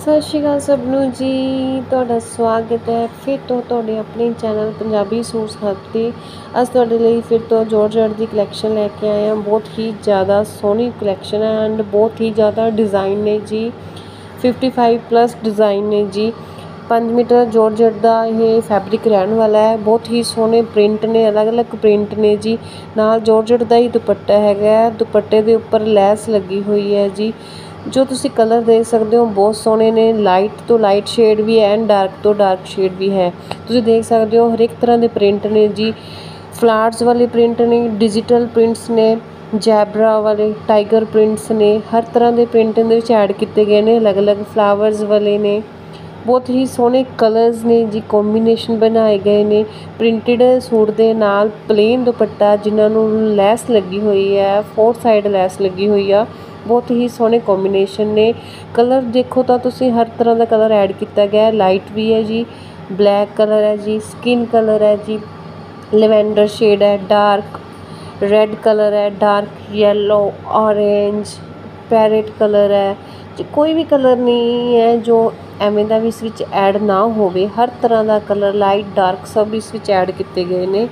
ਸਤਿ ਸ਼੍ਰੀ ਅਕਾਲ ਸਭ ਨੂੰ ਜੀ, ਤੁਹਾਡਾ ਸਵਾਗਤ ਹੈ ਫਿਰ ਤੋਂ ਤੁਹਾਡੇ ਆਪਣੇ ਚੈਨਲ ਪੰਜਾਬੀ ਸੂਟਸ ਹੱਬ ਤੇ। ਅੱਜ ਤੁਹਾਡੇ ਲਈ ਫਿਰ ਤੋਂ ਜੋਰਜਟ ਦੀ ਕਲੈਕਸ਼ਨ ਲੈ ਕੇ ਆਏ ਹਾਂ। ਬਹੁਤ ਹੀ ਜ਼ਿਆਦਾ ਸੋਹਣੀ ਕਲੈਕਸ਼ਨ ਹੈ ਐਂਡ ਬਹੁਤ ਹੀ ਜ਼ਿਆਦਾ ਡਿਜ਼ਾਈਨ ਨੇ ਜੀ। 55 ਪਲੱਸ ਡਿਜ਼ਾਈਨ ਨੇ ਜੀ। 5 ਮੀਟਰ ਜੋਰਜਟ ਦਾ ਇਹ ਫੈਬਰਿਕ ਰਹਿਣ ਵਾਲਾ ਹੈ। ਬਹੁਤ ਹੀ ਸੋਹਣੇ ਪ੍ਰਿੰਟ ਨੇ, ਅਲੱਗ-ਅਲੱਗ ਪ੍ਰਿੰਟ ਨੇ ਜੀ। ਨਾਲ ਜੋਰਜਟ ਦਾ ਹੀ ਦੁਪੱਟਾ ਹੈਗਾ ਦੁਪੱਟੇ ਦੇ ਉੱਪਰ ਲੈਸ ਲੱਗੀ ਹੋਈ ਹੈ ਜੀ। ਜੋ ਤੁਸੀਂ ਕਲਰ ਦੇਖ ਸਕਦੇ ਹੋ, ਬਹੁਤ ਸੋਹਣੇ ਨੇ। ਲਾਈਟ ਤੋਂ ਲਾਈਟ ਸ਼ੇਡ ਵੀ ਹੈ ਐਂਡ ਡਾਰਕ ਤੋਂ ਡਾਰਕ ਸ਼ੇਡ ਵੀ ਹੈ। ਤੁਸੀਂ ਦੇਖ ਸਕਦੇ ਹੋ ਹਰ ਇੱਕ ਤਰ੍ਹਾਂ ਦੇ ਪ੍ਰਿੰਟ ਨੇ ਜੀ। ਫਲਾਰਸ ਵਾਲੇ ਪ੍ਰਿੰਟ ਨੇ ਡਿਜੀਟਲ ਪ੍ਰਿੰਟਸ ਨੇ ਜੈਬਰਾ ਵਾਲੇ ਟਾਈਗਰ ਪ੍ਰਿੰਟਸ ਨੇ, ਹਰ ਤਰ੍ਹਾਂ ਦੇ ਪ੍ਰਿੰਟ ਦੇ ਵਿੱਚ ਐਡ ਕੀਤੇ ਗਏ ਨੇ, ਅਲੱਗ-ਅਲੱਗ ਫਲਾਵਰਸ ਵਾਲੇ ਨੇ। ਬਹੁਤ ਹੀ ਸੋਹਣੇ ਕਲਰਸ ਨੇ ਜੀ ਕੰਬੀਨੇਸ਼ਨ ਬਣਾਏ ਗਏ ਨੇ। ਪ੍ਰਿੰਟਡ ਸੂਟ ਦੇ ਨਾਲ ਪਲੇਨ ਦੁਪੱਟਾ, ਜਿਨ੍ਹਾਂ ਨੂੰ ਲੈਸ ਲੱਗੀ ਹੋਈ ਹੈ ਫੋਰ ਸਾਈਡ ਲੈਸ ਲੱਗੀ ਹੋਈ ਆ। ਬਹੁਤ ਹੀ ਸੋਹਣੇ ਕੰਬੀਨੇਸ਼ਨ ਨੇ। ਕਲਰ ਦੇਖੋ ਤਾਂ ਤੁਸੀਂ ਹਰ ਤਰ੍ਹਾਂ ਦਾ ਕਲਰ ਐਡ ਕੀਤਾ ਗਿਆ ਲਾਈਟ ਵੀ ਹੈ ਜੀ ਬਲੈਕ ਕਲਰ ਹੈ ਜੀ ਸਕਿਨ ਕਲਰ ਹੈ ਜੀ ਲੈਵੈਂਡਰ ਸ਼ੇਡ ਹੈ ਡਾਰਕ ਰੈੱਡ ਕਲਰ ਹੈ dark yellow orange parrot colour ਹੈ। ਜੀ ਕੋਈ ਵੀ ਕਲਰ ਨਹੀਂ ਹੈ ਜੋ ਐਵੇਂ ਦਾ ਵੀ ਇਸ ਵਿੱਚ ਐਡ ਨਾ ਹੋਵੇ। ਹਰ ਤਰ੍ਹਾਂ ਦਾ ਕਲਰ ਲਾਈਟ ਡਾਰਕ ਸਭ ਇਸ ਵਿੱਚ ਐਡ ਕੀਤੇ ਗਏ ਨੇ।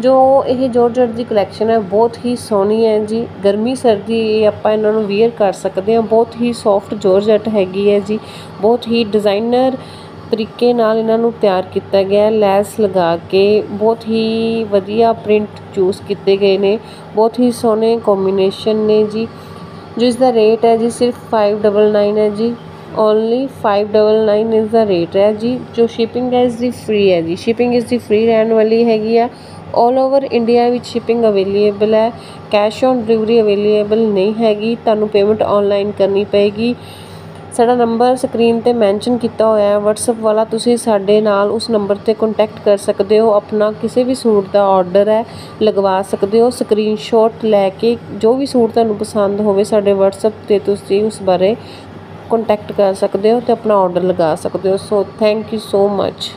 ਜੋ ਇਹ ਜੋਰਜਟ ਦੀ ਕਲੈਕਸ਼ਨ ਹੈ, ਬਹੁਤ ਹੀ ਸੋਹਣੀ ਹੈ ਜੀ। ਗਰਮੀ ਸਰਦੀ ਆਪਾਂ ਇਹਨਾਂ ਨੂੰ ਵੀਅਰ ਕਰ ਸਕਦੇ ਹਾਂ। ਬਹੁਤ ਹੀ ਸੌਫਟ ਜੋਰਜਟ ਹੈਗੀ ਹੈ ਜੀ। ਬਹੁਤ ਹੀ ਡਿਜ਼ਾਈਨਰ ਤਰੀਕੇ ਨਾਲ ਇਹਨਾਂ ਨੂੰ ਤਿਆਰ ਕੀਤਾ ਗਿਆ ਲੈਸ ਲਗਾ ਕੇ ਬਹੁਤ ਹੀ ਵਧੀਆ ਪ੍ਰਿੰਟ ਚੂਜ਼ ਕੀਤੇ ਗਏ ਨੇ। ਬਹੁਤ ਹੀ ਸੋਹਣੇ ਕੰਬੀਨੇਸ਼ਨ ਨੇ ਜੀ। ਜਿਸ ਦਾ ਰੇਟ ਹੈ ਜੀ, ਸਿਰਫ 599 ਹੈ ਜੀ। ਓਨਲੀ 599 ਇਸ ਦਾ ਰੇਟ ਹੈ ਜੀ। ਜੋ ਸ਼ਿਪਿੰਗ ਹੈ ਇਸ ਦੀ ਫ੍ਰੀ ਹੈ ਜੀ। ਸ਼ਿਪਿੰਗ ਇਸ ਦੀ ਫ੍ਰੀ ਰਹਿਣ ਵਾਲੀ ਹੈਗੀ ਆ। ਆਲ ਓਵਰ ਇੰਡੀਆ ਵਿੱਚ ਸ਼ਿਪਿੰਗ ਅਵੇਲੇਬਲ ਹੈ। ਕੈਸ਼ ਔਨ ਡਿਲੀਵਰੀ ਅਵੇਲੇਬਲ ਨਹੀਂ ਹੈਗੀ। ਤੁਹਾਨੂੰ ਪੇਮੈਂਟ ਆਨਲਾਈਨ ਕਰਨੀ ਪਏਗੀ। ਸਾਡਾ ਨੰਬਰ ਸਕਰੀਨ ਤੇ ਮੈਂਸ਼ਨ ਕੀਤਾ ਹੋਇਆ ਹੈ। WhatsApp ਵਾਲਾ ਤੁਸੀਂ ਸਾਡੇ ਨਾਲ ਉਸ ਨੰਬਰ ਤੇ ਕੰਟੈਕਟ ਕਰ ਸਕਦੇ ਹੋ। ਆਪਣਾ ਕਿਸੇ ਵੀ ਸੂਟ ਦਾ ਆਰਡਰ ਹੈ, ਲਗਵਾ ਸਕਦੇ ਹੋ। ਸਕਰੀਨਸ਼ਾਟ ਲੈ ਕੇ ਜੋ ਵੀ ਸੂਟ ਤੁਹਾਨੂੰ ਪਸੰਦ ਹੋਵੇ ਸਾਡੇ WhatsApp ਤੇ ਤੁਸੀਂ ਉਸ ਬਾਰੇ ਕੰਟੈਕਟ ਕਰ ਸਕਦੇ ਹੋ ਤੇ ਆਪਣਾ ਆਰਡਰ ਲਗਾ ਸਕਦੇ ਹੋ। So thank you so much